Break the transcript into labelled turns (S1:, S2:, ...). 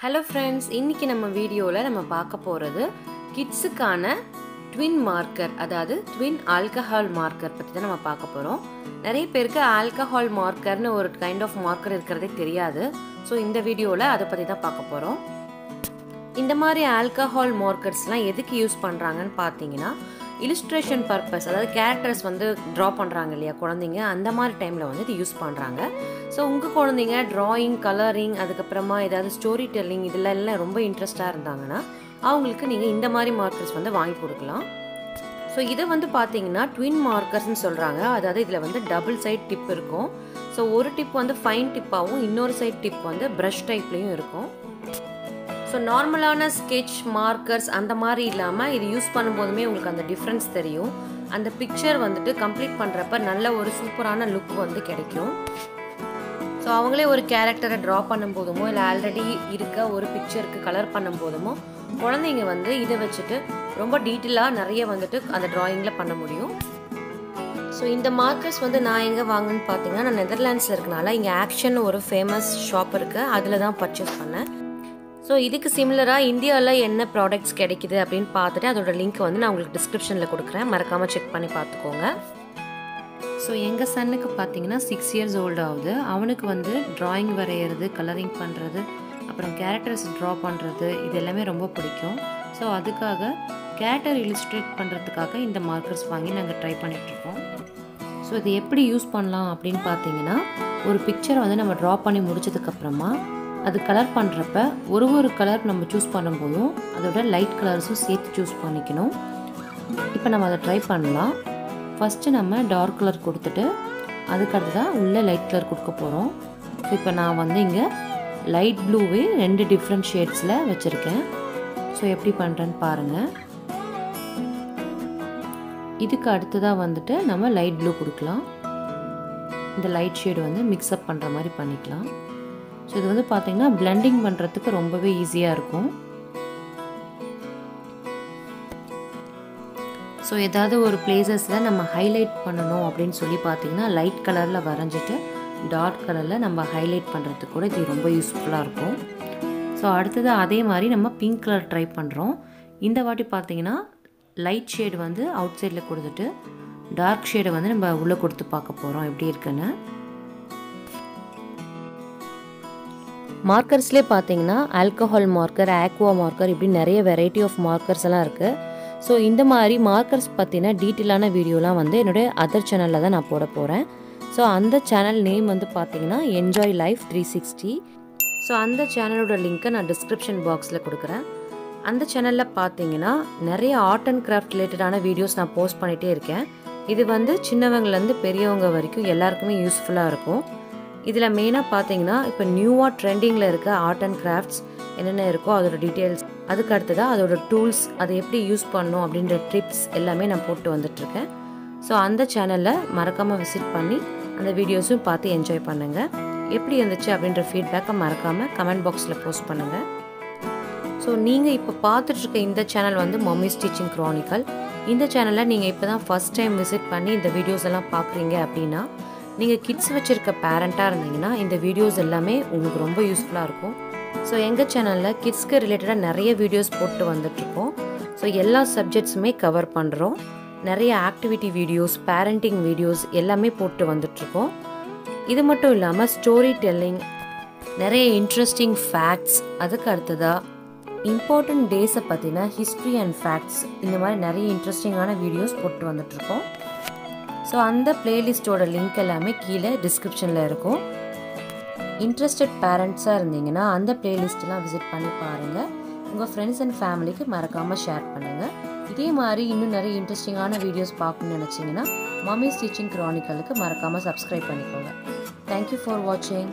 S1: Hello friends இன்றைக்கி நம்ம வீடியோவில் நம்ம பார்க்க போகிறது கிட்ஸுக்கான ட்வின் மார்க்கர் அதாவது ட்வின் ஆல்கஹால் மார்க்கர் பற்றி தான் நம்ம பார்க்க போகிறோம் நிறைய பேருக்கு ஆல்கஹால் மார்க்கர்னு ஒரு கைண்ட் ஆஃப் மார்க்கர் இருக்கிறதே தெரியாது. ஸோ இந்த வீடியோவில் அதை பற்றி தான் பார்க்க போகிறோம் இந்த மாதிரி ஆல்கஹால் மார்க்கர்ஸ்லாம் எதுக்கு யூஸ் பண்ணுறாங்கன்னு பார்த்தீங்கன்னா இலிஸ்ட்ரேஷன் பர்பஸ் அதாவது கேரக்டர்ஸ் வந்து ட்ரா பண்ணுறாங்க இல்லையா குழந்தைங்க அந்த மாதிரி டைமில் வந்து இது யூஸ் பண்ணுறாங்க ஸோ உங்கள் குழந்தைங்க ட்ராயிங் கலரிங் அதுக்கப்புறமா ஏதாவது ஸ்டோரி டெல்லிங் இதில் எல்லாம் ரொம்ப இன்ட்ரெஸ்டாக இருந்தாங்கன்னா அவங்களுக்கு நீங்கள் இந்த மாதிரி மார்க்கர்ஸ் வந்து வாங்கி கொடுக்கலாம். ஸோ இதை வந்து பார்த்தீங்கன்னா ட்வின் மார்க்கர்ஸ்னு சொல்கிறாங்க அதாவது இதில் வந்து டபுள் சைட் டிப் இருக்கும். ஸோ ஒரு டிப் வந்து ஃபைன் டிப்பாகவும் இன்னொரு சைட் டிப் வந்து ப்ரஷ் டைப்லேயும் இருக்கும். ஸோ நார்மலான ஸ்கெட்ச் மார்க்கர்ஸ் அந்த மாதிரி இல்லாமல் இது யூஸ் பண்ணும்போதுமே உங்களுக்கு அந்த டிஃப்ரென்ஸ் தெரியும். அந்த பிக்சர் வந்துட்டு கம்ப்ளீட் பண்ணுறப்ப நல்ல ஒரு சூப்பரான லுக் வந்து கிடைக்கும். ஸோ அவங்களே ஒரு கேரக்டரை ட்ரா பண்ணும்போதுமோ இல்லை ஆல்ரெடி இருக்க ஒரு பிக்சருக்கு கலர் பண்ணும்போதுமோ குழந்தைங்க வந்து இதை வச்சுட்டு ரொம்ப டீட்டெயிலாக நிறைய வந்துட்டு அந்த ட்ராயிங்கில் பண்ண முடியும். ஸோ இந்த மார்க்கர்ஸ் வந்து நான் எங்கே வாங்குன்னு பார்த்தீங்கன்னா நான் நெதர்லாண்ட்ஸில் இருக்கனால இங்கே ஆக்ஷன் ஒரு ஃபேமஸ் ஷாப் இருக்குது அதில் தான் பர்ச்சேஸ் பண்ணேன். ஸோ இதுக்கு சிமிலராக இந்தியாவில் என்ன ப்ராடக்ட்ஸ் கிடைக்குது அப்படின்னு பார்த்துட்டு அதோட லிங்க் வந்து நான் உங்களுக்கு டிஸ்கிரிப்ஷனில் கொடுக்குறேன். மறக்காமல் செக் பண்ணி பார்த்துக்கோங்க. ஸோ எங்கள் சன்னுக்கு பார்த்தீங்கன்னா சிக்ஸ் இயர்ஸ் ஓல்டு ஆகுது. அவனுக்கு வந்து ட்ராயிங் வரைகிறது கலரிங் பண்ணுறது அப்புறம் கேரக்டர்ஸ் ட்ரா பண்ணுறது இது எல்லாமே ரொம்ப பிடிக்கும். ஸோ அதுக்காக கேரக்டர் இலிஸ்ட்ரேட் பண்ணுறதுக்காக இந்த மார்க்கர்ஸ் வாங்கி நாங்கள் ட்ரை பண்ணிகிட்ருக்கோம் ஸோ இது எப்படி யூஸ் பண்ணலாம் அப்படின்னு பார்த்தீங்கன்னா ஒரு பிக்சரை வந்து நம்ம ட்ரா பண்ணி முடிச்சதுக்கப்புறமா அது கலர் பண்ணுறப்ப ஒரு ஒரு கலர் நம்ம சூஸ் பண்ணும்போதும் அதோட லைட் கலர்ஸும் சேர்த்து சூஸ் பண்ணிக்கணும். இப்போ நம்ம அதை ட்ரை பண்ணலாம். ஃபஸ்ட்டு நம்ம டார்க் கலர் கொடுத்துட்டு அதுக்கடுத்து தான் உள்ளே லைட் கலர் கொடுக்க போகிறோம் ஸோ இப்போ நான் வந்து இங்கே லைட் ப்ளூவே ரெண்டு டிஃப்ரெண்ட் ஷேட்ஸில் வச்சுருக்கேன். ஸோ எப்படி பண்ணுறேன்னு பாருங்கள் இதுக்கு அடுத்ததாக வந்துட்டு நம்ம லைட் ப்ளூ கொடுக்கலாம். இந்த லைட் ஷேடு வந்து மிக்ஸ்அப் பண்ணுற மாதிரி பண்ணிக்கலாம். ஸோ இது வந்து பார்த்திங்கன்னா பிளெண்டிங் பண்ணுறதுக்கு ரொம்பவே ஈஸியாக இருக்கும். ஸோ ஏதாவது ஒரு பிளேசஸில் நம்ம ஹைலைட் பண்ணணும் அப்படின்னு சொல்லி பார்த்தீங்கன்னா லைட் கலரில் வரைஞ்சிட்டு டார்க் கலரில் நம்ம ஹைலைட் பண்ணுறதுக்கு கூட இது ரொம்ப யூஸ்ஃபுல்லாக இருக்கும். ஸோ அடுத்தது அதே மாதிரி நம்ம பிங்க் கலர் ட்ரை பண்ணுறோம் இந்த வாட்டி பார்த்தீங்கன்னா லைட் ஷேடு வந்து அவுட் சைடில் கொடுத்துட்டு டார்க் ஷேடை வந்து நம்ம உள்ளே கொடுத்து பார்க்க போகிறோம் எப்படி இருக்குன்னு? மார்க்கர்ஸ்லேயே பார்த்தீங்கன்னா ஆல்கஹால் மார்க்கர் ஆக்வா மார்க்கர் இப்படி நிறைய வெரைட்டி ஆஃப் மார்க்கர்ஸ் எல்லாம் இருக்குது ஸோ இந்த மாதிரி மார்க்கர்ஸ் பற்றின டீட்டெயிலான வீடியோலாம் வந்து என்னுடைய அதர் சேனலில் தான் நான் போட போகிறேன் ஸோ அந்த சேனல் நேம் வந்து பார்த்தீங்கன்னா enjoy life three sixty so அந்த சேனலோட லிங்க்கை நான் டிஸ்கிரிப்ஷன் பாக்ஸில் கொடுக்குறேன். அந்த சேனலில் பார்த்தீங்கன்னா நிறைய ஆர்ட் அண்ட் கிராஃப்ட் ரிலேட்டடான வீடியோஸ் நான் போஸ்ட் பண்ணிகிட்டே இருக்கேன். இது வந்து சின்னவங்கலேருந்து பெரியவங்க வரைக்கும் எல்லாருக்குமே யூஸ்ஃபுல்லாக இருக்கும். இதில் மெயினாக பார்த்தீங்கன்னா இப்போ நியூவாக ட்ரெண்டிங்கில் இருக்க ஆர்ட் அண்ட் கிராஃப்ட்ஸ் என்னென்ன இருக்கோ அதோட டீட்டெயில்ஸ் அதுக்கு அடுத்ததாக அதோட டூல்ஸ் அதை எப்படி யூஸ் பண்ணணும் அப்படின்ற ட்ரிப்ஸ் எல்லாமே நான் போட்டு வந்துட்ருக்கேன் ஸோ அந்த சேனலில் மறக்காமல் விசிட் பண்ணி அந்த வீடியோஸும் பார்த்து என்ஜாய் பண்ணுங்கள் எப்படி இருந்துச்சு அப்படின்ற ஃபீட்பேக்கை மறக்காமல் கமெண்ட் பாக்ஸில் போஸ்ட் பண்ணுங்கள் ஸோ நீங்கள் இப்போ பார்த்துட்ருக்க இந்த சேனல் வந்து மம்மிஸ் டீச்சிங் க்ரானிக்கல் இந்த சேனலில் நீங்கள் இப்போ தான் ஃபஸ்ட் டைம் விசிட் பண்ணி இந்த வீடியோஸ் எல்லாம் பார்க்குறீங்க அப்படின்னா நீங்கள் கிட்ஸ் வச்சுருக்க பேரண்ட்டாக இருந்தீங்கன்னா இந்த வீடியோஸ் எல்லாமே உங்களுக்கு ரொம்ப யூஸ்ஃபுல்லாக இருக்கும். ஸோ எங்கள் சேனலில் கிட்ஸ்க்கு ரிலேட்டடாக நிறைய வீடியோஸ் போட்டு வந்துட்ருக்கோம் ஸோ எல்லா சப்ஜெக்ட்ஸுமே கவர் பண்ணுறோம் நிறைய ஆக்டிவிட்டி வீடியோஸ் பேரண்டிங் வீடியோஸ் எல்லாமே போட்டு வந்துட்ருக்கோம் இது மட்டும் இல்லாமல் ஸ்டோரி டெல்லிங் நிறைய இன்ட்ரெஸ்டிங் ஃபேக்ட்ஸ் அதுக்கு அடுத்ததாக இம்பார்ட்டண்ட் டேஸை பற்றின ஹிஸ்ட்ரி அண்ட் ஃபேக்ட்ஸ் இந்த மாதிரி நிறைய இன்ட்ரெஸ்டிங்கான வீடியோஸ் போட்டு வந்துட்ருக்கோம் ஸோ அந்த பிளேலிஸ்ட்டோட லிங்க் எல்லாமே கீழே டிஸ்கிரிப்ஷனில் இருக்கும். இன்ட்ரெஸ்டட் பேரண்ட்ஸாக இருந்தீங்கன்னா அந்த பிளேலிஸ்ட்லாம் விசிட் பண்ணி பாருங்கள் உங்கள் ஃப்ரெண்ட்ஸ் அண்ட் ஃபேமிலிக்கு மறக்காமல் ஷேர் பண்ணுங்கள் இதே மாதிரி இன்னும் நிறைய இன்ட்ரெஸ்டிங்கான வீடியோஸ் பார்க்கணும்னு நினச்சிங்கன்னா மம்மிஸ் டீச்சிங் க்ரானிக்கலுக்கு மறக்காமல் சப்ஸ்கிரைப் பண்ணிக்கோங்க. தேங்க்யூ ஃபார் வாட்சிங்